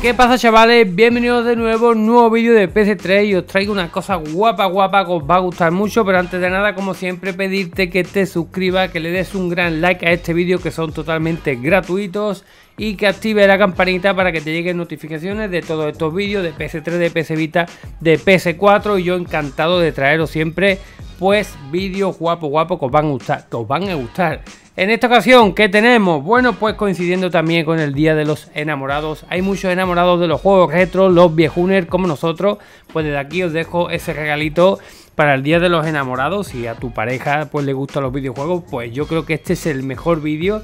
¿Qué pasa chavales? Bienvenidos de nuevo nuevo vídeo de PC3 y os traigo una cosa guapa guapa que os va a gustar mucho Pero antes de nada como siempre pedirte que te suscribas, que le des un gran like a este vídeo que son totalmente gratuitos Y que active la campanita para que te lleguen notificaciones de todos estos vídeos de PS3, de PS Vita, de PS4 Y yo encantado de traeros siempre pues vídeos guapos guapos que os van a gustar, que os van a gustar en esta ocasión, ¿qué tenemos? Bueno, pues coincidiendo también con el Día de los Enamorados, hay muchos enamorados de los juegos retro, los viejuners como nosotros, pues desde aquí os dejo ese regalito para el Día de los Enamorados, si a tu pareja pues le gustan los videojuegos, pues yo creo que este es el mejor vídeo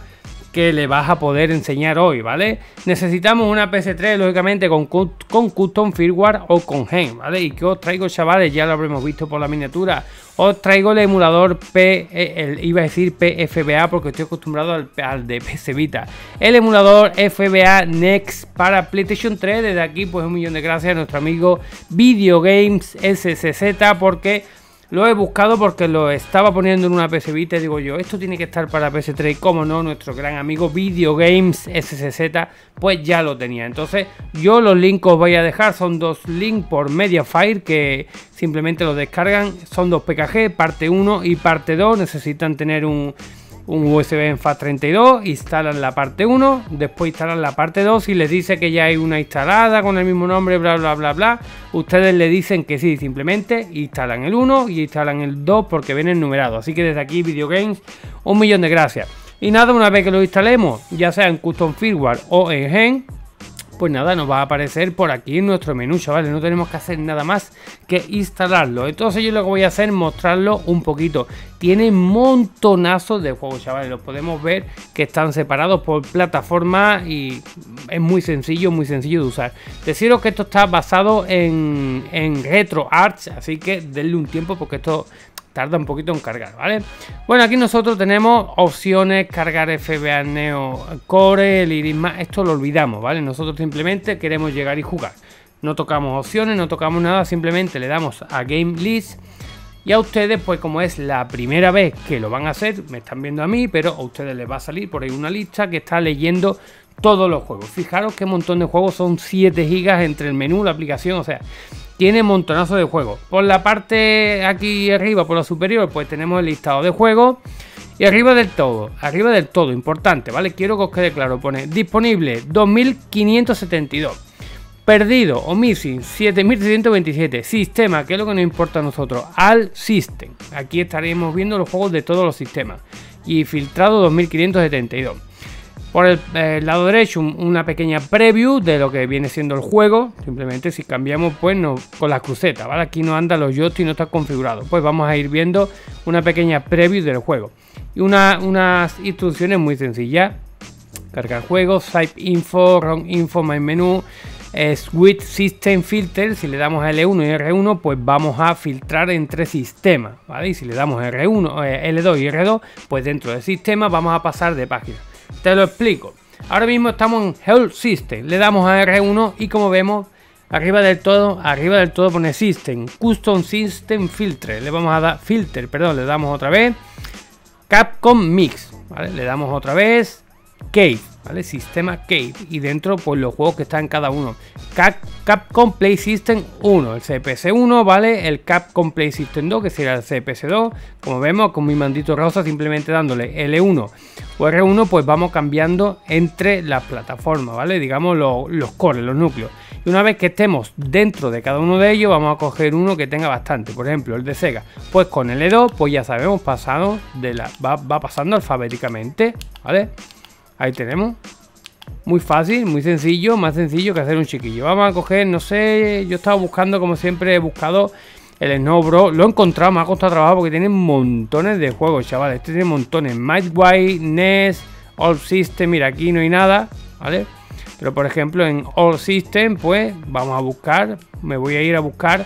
que le vas a poder enseñar hoy, ¿vale? Necesitamos una PS3, lógicamente, con, con custom firmware o con gen, ¿vale? ¿Y que os traigo, chavales? Ya lo habremos visto por la miniatura. Os traigo el emulador P, eh, iba a decir PFBA porque estoy acostumbrado al, al, de PS Vita. El emulador FBA Next para PlayStation 3. Desde aquí, pues un millón de gracias a nuestro amigo Video Games SCZ porque lo he buscado porque lo estaba poniendo en una PS Vita y digo yo, esto tiene que estar para PS3 y como no, nuestro gran amigo Video Games SSZ pues ya lo tenía. Entonces yo los links os voy a dejar, son dos links por Mediafire que simplemente lo descargan, son dos PKG, parte 1 y parte 2, necesitan tener un un USB en FAT32, instalan la parte 1, después instalan la parte 2 y les dice que ya hay una instalada con el mismo nombre, bla bla bla bla. Ustedes le dicen que sí, simplemente instalan el 1 y instalan el 2 porque vienen numerados. Así que desde aquí Videogames, un millón de gracias. Y nada, una vez que lo instalemos, ya sea en Custom Firmware o en Gen, pues nada, nos va a aparecer por aquí en nuestro menú, chavales. No tenemos que hacer nada más que instalarlo. Entonces yo lo que voy a hacer es mostrarlo un poquito. Tiene montonazos de juegos, chavales. Los podemos ver que están separados por plataforma y es muy sencillo, muy sencillo de usar. Deciros que esto está basado en, en RetroArch, así que denle un tiempo porque esto tarda un poquito en cargar, ¿vale? Bueno, aquí nosotros tenemos opciones, cargar FBA Neo Core, el Iris esto lo olvidamos, ¿vale? Nosotros simplemente queremos llegar y jugar. No tocamos opciones, no tocamos nada, simplemente le damos a Game List. Y a ustedes, pues como es la primera vez que lo van a hacer, me están viendo a mí, pero a ustedes les va a salir por ahí una lista que está leyendo todos los juegos. Fijaros qué montón de juegos, son 7 gigas entre el menú, la aplicación, o sea, tiene montonazo de juegos. Por la parte aquí arriba, por la superior, pues tenemos el listado de juegos. Y arriba del todo, arriba del todo, importante, ¿vale? Quiero que os quede claro, pone disponible 2572. Perdido o missing 7327. Sistema, que es lo que nos importa a nosotros. Al system. Aquí estaremos viendo los juegos de todos los sistemas. Y filtrado 2572. Por el, lado derecho una pequeña preview de lo que viene siendo el juego. Simplemente si cambiamos pues no, con la cruceta, ¿vale? Aquí no anda los joysticks, no está configurado. Pues vamos a ir viendo una pequeña preview del juego. Y una, unas instrucciones muy sencillas. Cargar juegos, site info, run info, main menú, Switch System Filter, si le damos a L1 y R1, pues vamos a filtrar entre sistemas, ¿vale? Y si le damos R1, eh, L2 y R2, pues dentro del sistema vamos a pasar de página. Te lo explico. Ahora mismo estamos en Health System. Le damos a R1 y como vemos, arriba del todo, arriba del todo pone System, Custom System Filter. Le vamos a dar Filter, perdón, le damos otra vez. Capcom Mix. Le damos otra vez. Cave, Sistema Cave. Y dentro, pues los juegos que están cada uno. Capcom Play System 1, el CPS 1, ¿vale? El Capcom Play System 2, que sería el CPS 2. Como vemos, con mi mandito rosa, simplemente dándole L1 o R1, pues vamos cambiando entre las plataformas, ¿vale? Digamos los cores, los núcleos. Y una vez que estemos dentro de cada uno de ellos, vamos a coger uno que tenga bastante. Por ejemplo, el de Sega. Pues con el E2, pues ya sabemos, pasado de la, va, va pasando alfabéticamente, ¿vale? Ahí tenemos. Muy fácil, muy sencillo, más sencillo que hacer un chiquillo. Vamos a coger, no sé, yo estaba buscando, como siempre he buscado el Snow Bro. Lo he encontrado, me ha costado trabajo porque tiene montones de juegos, chavales. Este tiene montones. White, NES, All System, mira, aquí no hay nada, ¿vale? Pero por ejemplo en All System, pues vamos a buscar, me voy a ir a buscar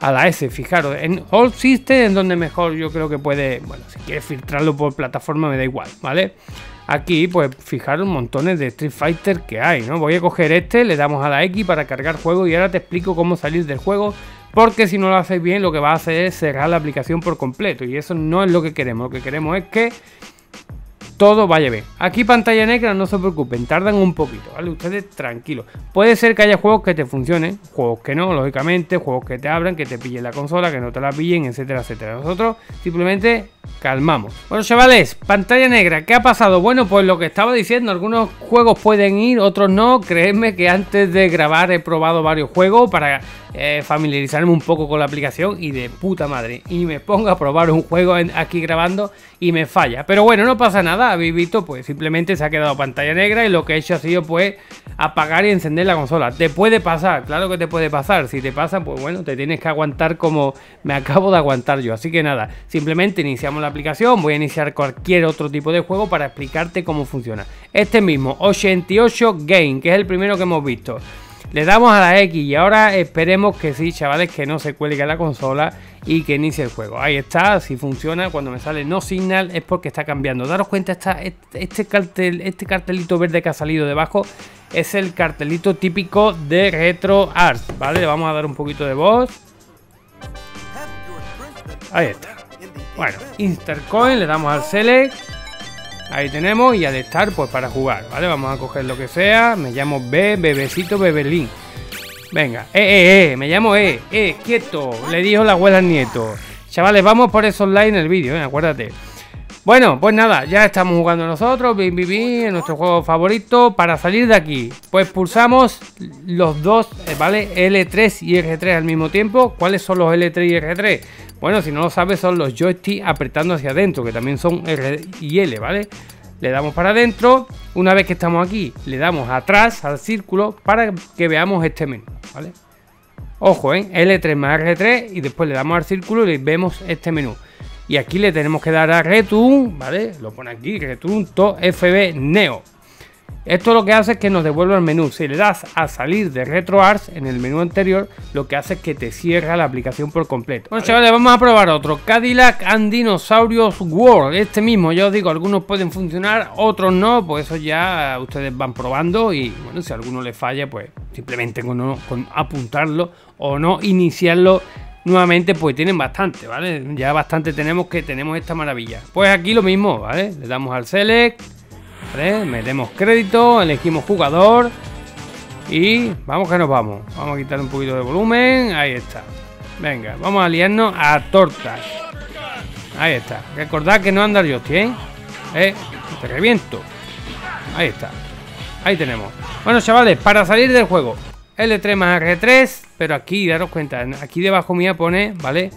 a la S, fijaros, en All System es donde mejor yo creo que puede, bueno, si quieres filtrarlo por plataforma me da igual, ¿vale? Aquí, pues fijaros montones de Street Fighter que hay, ¿no? Voy a coger este, le damos a la X para cargar juego y ahora te explico cómo salir del juego. Porque si no lo haces bien, lo que va a hacer es cerrar la aplicación por completo. Y eso no es lo que queremos. Lo que queremos es que todo vaya bien. Aquí pantalla negra, no se preocupen, tardan un poquito, ¿vale? Ustedes tranquilos. Puede ser que haya juegos que te funcionen, juegos que no, lógicamente, juegos que te abran, que te pillen la consola, que no te la pillen, etcétera, etcétera. Nosotros simplemente calmamos. Bueno, chavales, pantalla negra, ¿qué ha pasado? Bueno, pues lo que estaba diciendo, algunos juegos pueden ir, otros no. Creedme que antes de grabar he probado varios juegos para eh, familiarizarme un poco con la aplicación y de puta madre. Y me pongo a probar un juego aquí grabando y me falla. Pero bueno, no pasa nada, habéis visto, pues simplemente se ha quedado pantalla negra y lo que he hecho ha sido pues apagar y encender la consola. Te puede pasar, claro que te puede pasar. Si te pasa, pues bueno, te tienes que aguantar como me acabo de aguantar yo. Así que nada, simplemente iniciamos la aplicación, voy a iniciar cualquier otro tipo de juego para explicarte cómo funciona. Este mismo, 88 Game, que es el primero que hemos visto. Le damos a la X y ahora esperemos que sí, chavales, que no se cuelgue la consola y que inicie el juego. Ahí está, si funciona, cuando me sale no signal es porque está cambiando. Daros cuenta, está, este, cartel, este cartelito verde que ha salido debajo es el cartelito típico de Retro Arts, ¿vale? Le vamos a dar un poquito de voz. Ahí está. Bueno, Insert Coin, le damos al Select. Ahí tenemos y al estar pues para jugar, ¿vale? Vamos a coger lo que sea. Me llamo B, bebecito, bebelín. Venga, eh, eh, eh, me llamo E, eh, quieto. Le dijo la abuela al nieto. Chavales, vamos por eso online el vídeo, ¿eh? acuérdate. Bueno, pues nada, ya estamos jugando nosotros, Bim en nuestro juego favorito. Para salir de aquí, pues pulsamos los dos, eh, ¿vale? L3 y R3 al mismo tiempo. ¿Cuáles son los L3 y R3? Bueno, si no lo sabes, son los joysticks apretando hacia adentro, que también son R y L, ¿vale? Le damos para adentro. Una vez que estamos aquí, le damos atrás al círculo para que veamos este menú, ¿vale? Ojo, ¿eh? L3 más R3 y después le damos al círculo y vemos este menú. Y aquí le tenemos que dar a Return, ¿vale? Lo pone aquí, Return to FB Neo. Esto lo que hace es que nos devuelva el menú. Si le das a salir de RetroArts en el menú anterior, lo que hace es que te cierra la aplicación por completo. Bueno, chavales, vamos a probar otro. Cadillac and Dinosaurios World. Este mismo, ya os digo, algunos pueden funcionar, otros no. Pues eso ya ustedes van probando y, bueno, si a alguno le falla, pues simplemente con, con apuntarlo o no iniciarlo nuevamente pues tienen bastante, ¿vale? Ya bastante tenemos que tenemos esta maravilla. Pues aquí lo mismo, ¿vale? Le damos al select Metemos crédito, elegimos jugador y vamos que nos vamos. Vamos a quitar un poquito de volumen. Ahí está. Venga, vamos a liarnos a tortas. Ahí está. Recordad que no andar yo, ¿eh? ¿eh? Te reviento. Ahí está. Ahí tenemos. Bueno, chavales, para salir del juego. L3 más R3. Pero aquí, daros cuenta, aquí debajo mía pone, ¿vale?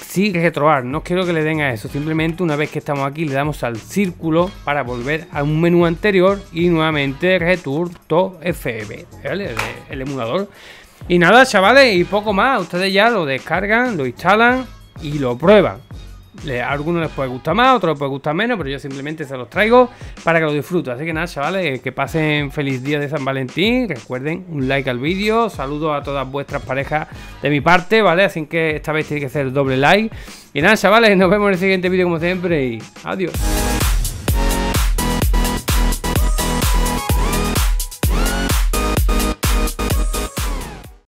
sí retroar, no quiero que le den a eso, simplemente una vez que estamos aquí le damos al círculo para volver a un menú anterior y nuevamente return to FB, ¿vale? el, emulador. Y nada, chavales, y poco más, ustedes ya lo descargan, lo instalan y lo prueban a algunos les puede gustar más, otros les puede gustar menos, pero yo simplemente se los traigo para que lo disfruten. Así que nada, chavales, que pasen feliz día de San Valentín. Recuerden un like al vídeo. Saludos a todas vuestras parejas de mi parte, ¿vale? Así que esta vez tiene que ser doble like. Y nada, chavales, nos vemos en el siguiente vídeo como siempre y adiós.